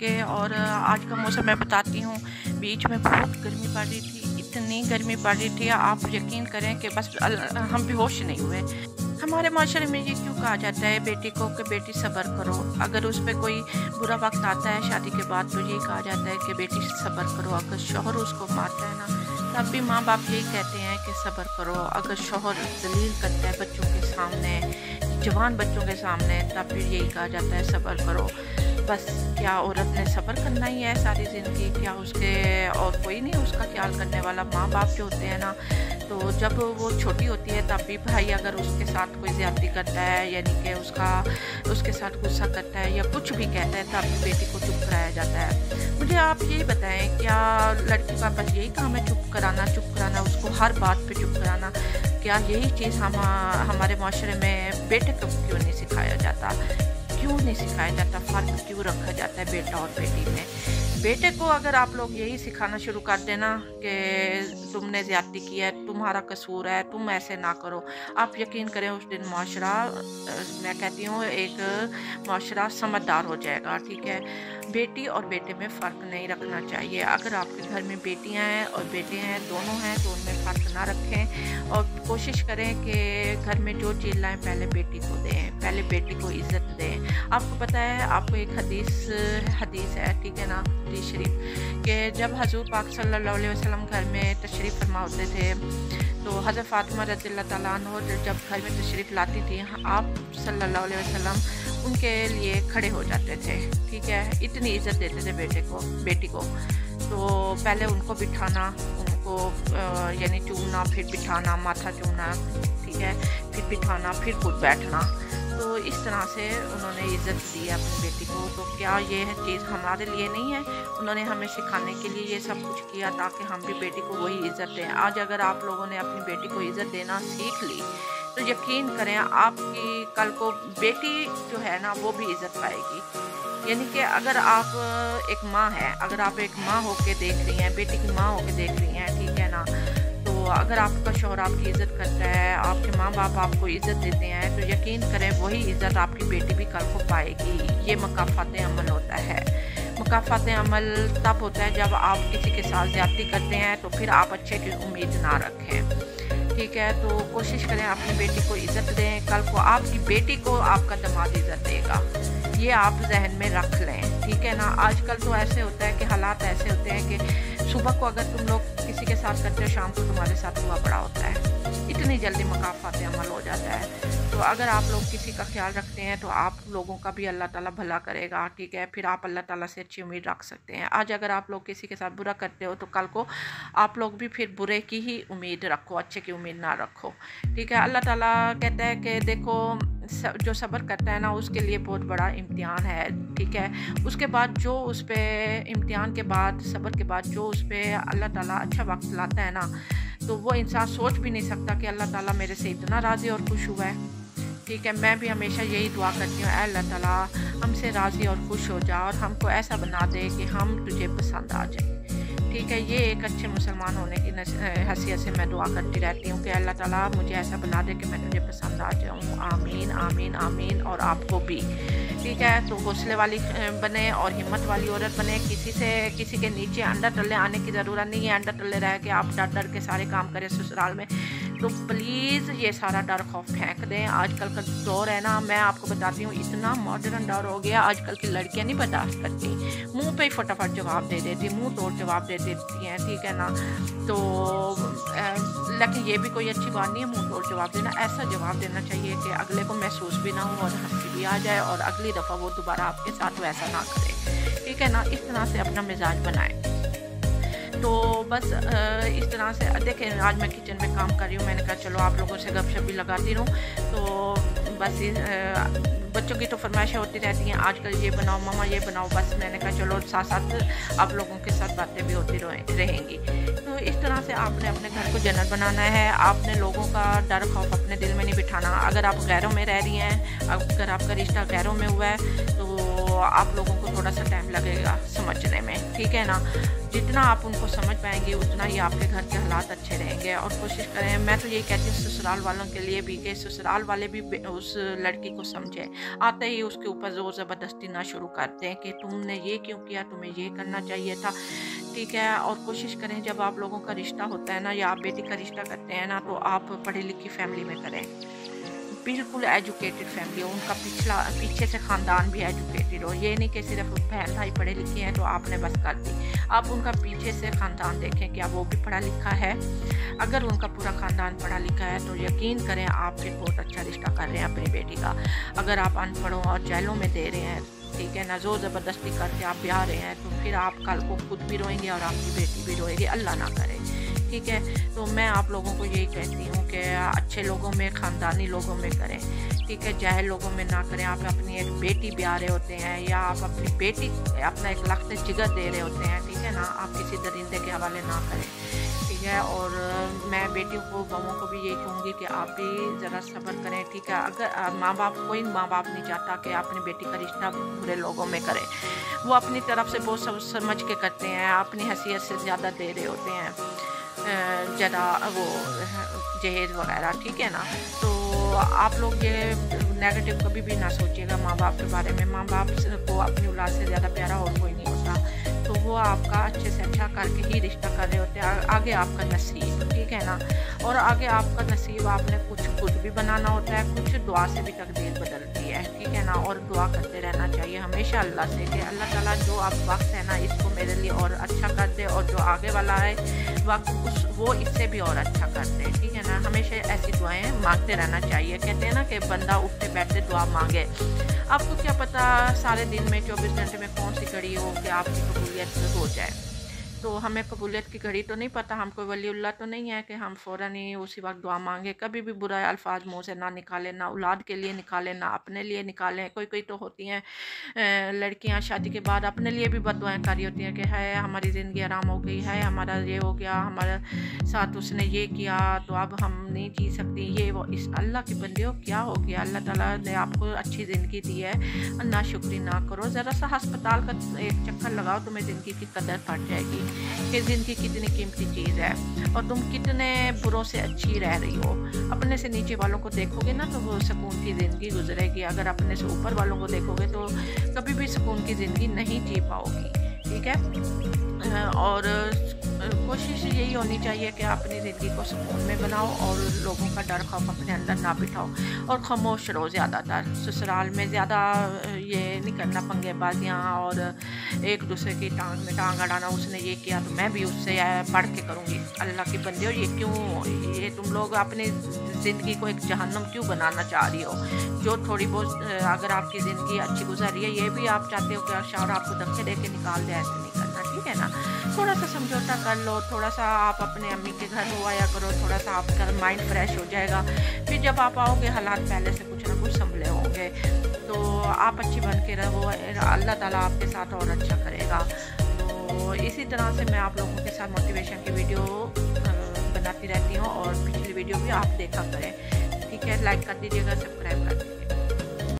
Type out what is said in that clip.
के और आज का मौसम मैं बताती हूँ, बीच में बहुत गर्मी पड़ रही थी, इतनी गर्मी पड़ रही थी, आप यकीन करें कि बस हम बेहोश नहीं हुए। हमारे माशरे में ये क्यों कहा जाता है, बेटी को कि बेटी सब्र करो। अगर उस पर कोई बुरा वक्त आता है, शादी के बाद तो यही कहा जाता है कि बेटी सब्र करो। अगर शोहर उसको मारता है ना, तब भी माँ बाप यही कहते हैं कि सब्र करो। अगर शोहर जलील करता है बच्चों के सामने जवान बच्चों के सामने, तब फिर यही कहा जाता है, सब्र करो। बस क्या औरत ने सफ़र करना ही है सारी ज़िंदगी? क्या उसके, और कोई नहीं, उसका ख्याल करने वाला माँ बाप जो होते हैं ना तो जब वो छोटी होती है, तब भी भाई अगर उसके साथ कोई ज़्यादती करता है, यानी कि उसका, उसके साथ गुस्सा करता है, या कुछ भी कहता है, तब भी बेटी को चुप कराया जाता है। मुझे आप यही बताएँ, क्या लड़की का बस यही काम है चुप कराना चुप कराना, उसको हर बात पे चुप कराना? क्या यही चीज़ हम हमारे माशरे में बेटे को क्यों नहीं सिखाया जाता? क्यों नहीं सिखाया जाता फ़र्क क्यों रखा जाता है बेटा और बेटी में। बेटे को अगर आप लोग यही सिखाना शुरू कर देना कि तुमने ज़्यादती की है, तुम्हारा कसूर है, तुम ऐसे ना करो। आप यकीन करें, उस दिन माशरा, मैं कहती हूँ, एक माशरा समझदार हो जाएगा, ठीक है? बेटी और बेटे में फ़र्क नहीं रखना चाहिए। अगर आपके घर में बेटियाँ हैं और बेटे हैं, दोनों हैं तो उनमें फ़र्क ना रखें और कोशिश करें कि घर में जो चीज़ लाएँ पहले बेटी को दें, पहले बेटी को इज़्ज़त दें। आपको पता है, आपको एक हदीस हदीस है, ठीक है ना, हदीस शरीफ, कि जब हजूर पाक सल्लल्लाहु अलैहि वसल्लम घर में तशरीफ़ फरमा होते थे तो हज़रत फ़ातिमा रज़ी तु जब घर में तशरीफ़ लाती थी, आप सल्लल्लाहु अलैहि वसल्लम उनके लिए खड़े हो जाते थे, ठीक है, इतनी इज़्ज़त देते थे बेटे को, बेटी को। तो पहले उनको बिठाना, उनको यानी चूमना फिर बिठाना, माथा चूमना ठीक है, फिर बिठाना, फिर खुद बैठना। तो इस तरह से उन्होंने इज़्ज़त दी है अपनी बेटी को। तो क्या ये चीज़ हमारे लिए नहीं है? उन्होंने हमें सिखाने के लिए ये सब कुछ किया ताकि हम भी बेटी को वही इज़्ज़त दें। आज अगर आप लोगों ने अपनी बेटी को इज़्ज़त देना सीख ली तो यकीन करें आपकी कल को बेटी जो है ना, वो भी इज़्ज़त पाएगी। यानी कि अगर आप एक माँ हैं, अगर आप एक माँ होके देख रही हैं, बेटी की माँ होके देख रही हैं है अगर आपका शोहर आपकी इज़्ज़त करता है, आपके माँ बाप आपको इज़्ज़त देते हैं तो यकीन करें वही इज़्ज़त आपकी बेटी भी कल को पाएगी। ये मकाफात अमल होता है। मकाफात अमल तब होता है जब आप किसी के साथ ज़्यादती करते हैं तो फिर आप अच्छे की उम्मीद ना रखें। ठीक है तो कोशिश करें अपनी बेटी को इज़्ज़त दें, कल को आपकी बेटी को आपका दमाद इज़्ज़त देगा। ये आप जहन में रख लें। ठीक है ना? आजकल तो ऐसे होता है कि हालात ऐसे होते हैं कि सुबह को अगर तुम लोग किसी के साथ करते हो, शाम को तुम्हारे साथ हुआ पड़ा होता है। इतनी जल्दी मकाफात अमल हो जाता है। तो अगर आप लोग किसी का ख्याल रखते हैं तो आप लोगों का भी अल्लाह ताला भला करेगा, ठीक है? फिर आप अल्लाह ताला से अच्छी उम्मीद रख सकते हैं। आज अगर आप लोग किसी के साथ बुरा करते हो तो कल को आप लोग भी फिर बुरे की ही उम्मीद रखो, अच्छे की उम्मीद ना रखो, ठीक है? अल्लाह ताला कहता है कि देखो जो सब्र करता है ना, उसके लिए बहुत बड़ा इम्तिहान है, ठीक है? उसके बाद जो उस पर इम्तिहान के बाद, सब्र के बाद जो उस पर अल्लाह ताला अच्छा वक्त लाता है ना तो वो इंसान सोच भी नहीं सकता कि अल्लाह ताला मेरे से इतना राज़ी और खुश हुआ है। ठीक है, मैं भी हमेशा यही दुआ करती हूँ अल्लाह ताला, हमसे राज़ी और खुश हो जा और हमको ऐसा बना दे कि हम तुझे पसंद आ जाए। ठीक है, ये एक अच्छे मुसलमान होने की हैसियत से मैं दुआ करती रहती हूँ कि अल्लाह ताला मुझे ऐसा बना दे कि मैं तुझे पसंद आ जाऊँ। आमीन आमीन आमीन और आपको भी। ठीक है तो हौसले वाली बने और हिम्मत वाली औरत बने। किसी से, किसी के नीचे अंडर टल्ले आने की ज़रूरत नहीं है। अंडर टल्ले रह के आप डर डर के सारे काम करें, ससुराल में। तो प्लीज़ ये सारा डर खौफ फेंक दें। आजकल का दौर है ना, मैं आपको बताती हूँ, इतना मॉडर्न डर हो गया। आजकल की लड़कियाँ नहीं बर्दाश्त करती। मुँह पे ही फटाफट जवाब दे देती, मुँह तोड़ जवाब दे देती हैं, ठीक है ना? तो लेकिन ये भी कोई अच्छी बात नहीं है, मुँह तोड़ जवाब देना। ऐसा जवाब देना चाहिए कि अगले को महसूस भी ना हो और हँसी भी आ जाए और अगली दफ़ा वो दोबारा आपके साथ वैसा ना करे। ठीक है ना? इस तरह से अपना मिजाज बनाए। तो बस इस तरह से, देखें, आज मैं किचन में काम कर रही हूँ। मैंने कहा, चलो, आप लोगों से गपशप भी लगाती रहूँ। तो बस बच्चों की तो फरमाइशें होती रहती हैं, आजकल ये बनाओ मामा ये बनाओ। बस मैंने कहा, चलो साथ साथ आप लोगों के साथ बातें भी होती रहेंगी। तो इस तरह से आपने अपने घर को जन्नत बनाना है। आपने लोगों का डर, खौफ अपने दिल में नहीं बिठाना। अगर आप गैरों में रह रही हैं, अगर आपका रिश्ता गैरों में हुआ है तो आप लोगों को थोड़ा सा टाइम लगेगा समझने में, ठीक है ना? जितना आप उनको समझ पाएँगे, उतना ही आपके घर के हालात अच्छे रहेंगे। और कोशिश करें, मैं तो यही कहती हूँ, ससुराल वालों के लिए भी कि ससुराल वाले भी उस लड़की को समझें। आते ही उसके ऊपर ज़ोर ज़बरदस्ती ना शुरू कर दें कि तुमने ये क्यों किया, तुम्हें ये करना चाहिए था, ठीक है? और कोशिश करें, जब आप लोगों का रिश्ता होता है ना, या आप बेटी का रिश्ता करते हैं ना तो आप पढ़ी लिखी फैमिली में करें। बिल्कुल एजुकेटेड फैमिली हो। उनका पिछला, पीछे से ख़ानदान भी एजुकेटेड हो ये नहीं कि सिर्फ़ बहन भाई पढ़े लिखे हैं तो आपने बस कर दी। आप उनका पीछे से ख़ानदान देखें क्या वो भी पढ़ा लिखा है। अगर उनका पूरा ख़ानदान पढ़ा लिखा है तो यकीन करें आप फिर बहुत अच्छा रिश्ता कर रहे हैं अपनी बेटी का। अगर आप अनपढ़ों और जेलों में दे रहे हैं, ठीक है ना ज़ोर ज़बरदस्ती करके आप ब्याह रहे हैं तो फिर आप कल को खुद भी रोएँगे और आपकी बेटी भी रोएगी, अल्लाह ना करे। ठीक है? तो मैं आप लोगों को यही कहती हूँ कि अच्छे लोगों में, ख़ानदानी लोगों में करें। ठीक है? ज़ाहिर लोगों में ना करें। आप अपनी एक बेटी ब्याह रहे होते हैं या आप अपनी बेटी, अपना एक लख्त जिगर दे रहे होते हैं, ठीक है ना? आप किसी दरिंदे के हवाले ना करें। ठीक है? और मैं बेटियों को बहुओं को भी यही कहूँगी कि आप भी ज़रा सब्र करें, ठीक है? अगर माँ बाप कोई माँ बाप नहीं चाहता कि अपनी बेटी का रिश्ता बुरे लोगों में करें। वो अपनी तरफ़ से बहुत समझ के करते हैं, अपनी हैसियत से ज़्यादा दे रहे होते हैं। ज़्यादा वो, जहेज वगैरह, ठीक है ना? तो आप लोग ये नेगेटिव कभी भी ना सोचिएगा माँ बाप के बारे में। माँ बाप को अपनी औलाद से ज़्यादा प्यारा और कोई नहीं होता। तो वो आपका अच्छे से अच्छा करके ही रिश्ता कर रहे होते हैं। आगे आपका नसीब, ठीक है ना? और आगे आपका नसीब आपने कुछ खुद भी बनाना होता है, कुछ दुआ से भी तकदीर बदलती है ठीक है ना और दुआ करते रहना चाहिए हमेशा अल्लाह से कि अल्लाह ताला जो आप वक्त है ना इसको मेरे लिए और अच्छा कर दे और जो आगे वाला है वक्त उस, वो इससे भी और अच्छा कर दे, ठीक है ना? हमेशा ऐसी दुआएँ मांगते रहना चाहिए। कहते हैं ना कि बंदा उठते बैठते दुआ मांगे। आपको क्या पता सारे दिन में, चौबीस घंटे में कौन सी घड़ी हो कि आपकी कबूलियत हो जाए। तो हमें कबूलियत की घड़ी तो नहीं पता, हम कोई वलील्ला तो नहीं है कि हम फ़ौर ही उसी वक्त दुआ मांगे, कभी भी बुरा अल्फाज मुँह से ना निकालें, ना औलाद के लिए निकालें, ना अपने लिए निकालें। कोई कोई तो होती हैं लड़कियाँ शादी के बाद अपने लिए भी बदुआएँ करी होती हैं कि है, हमारी ज़िंदगी आराम हो गई है, हमारा ये हो गया, हमारे साथ उसने ये किया तो अब हम नहीं जी सकती। ये वो, इस अल्लाह के बंदे हो, क्या हो गया? अल्लाह ताला ने आपको अच्छी ज़िंदगी दी है ना शुक्री ना करो। ज़रा सा अस्पताल का एक चक्कर लगाओ, तुम्हें ज़िंदगी की कदर पड़ जाएगी। कि ज़िंदगी कितनी कीमती चीज़ है और तुम कितने बुरों से अच्छी रह रही हो। अपने से नीचे वालों को देखोगे ना तो वो सुकून की ज़िंदगी गुजरेगी। अगर अपने से ऊपर वालों को देखोगे तो कभी भी सुकून की ज़िंदगी नहीं जी पाओगी। ठीक है? और कोशिश यही होनी चाहिए कि आप अपनी ज़िंदगी को सुकून में बनाओ और लोगों का डर खौफ अपने अंदर ना बिठाओ और खामोश रहो ज़्यादातर। ससुराल में ज़्यादा ये नहीं करना पंगेबाजियाँ और एक दूसरे की टांग में टांग अड़ाना उसने ये किया तो मैं भी उससे पढ़ के करूँगी। अल्लाह के बंदे हो, ये क्यों, ये तुम लोग अपने ज़िंदगी को एक जहन्नम क्यों बनाना चाह रही हो? जो थोड़ी बहुत अगर आपकी ज़िंदगी अच्छी गुजर रही है, ये भी आप चाहते हो कि शावर आपको धक्के दे के निकाल दे ऐसे नहीं। ठीक है ना? थोड़ा सा समझौता कर लो, थोड़ा सा आप अपने अम्मी के घर हो आया करो, थोड़ा सा आपका माइंड फ्रेश हो जाएगा। फिर जब आप आओगे, हालात पहले से कुछ ना कुछ संभले होंगे। तो आप अच्छी बन के रहो, अल्लाह ताला आपके साथ और अच्छा करेगा। तो इसी तरह से मैं आप लोगों के साथ मोटिवेशन की वीडियो बनाती रहती हूँ और पिछली वीडियो भी आप देखा करें। ठीक है? लाइक कर दीजिएगा सब्सक्राइब कर दीजिएगा।